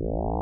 Yeah.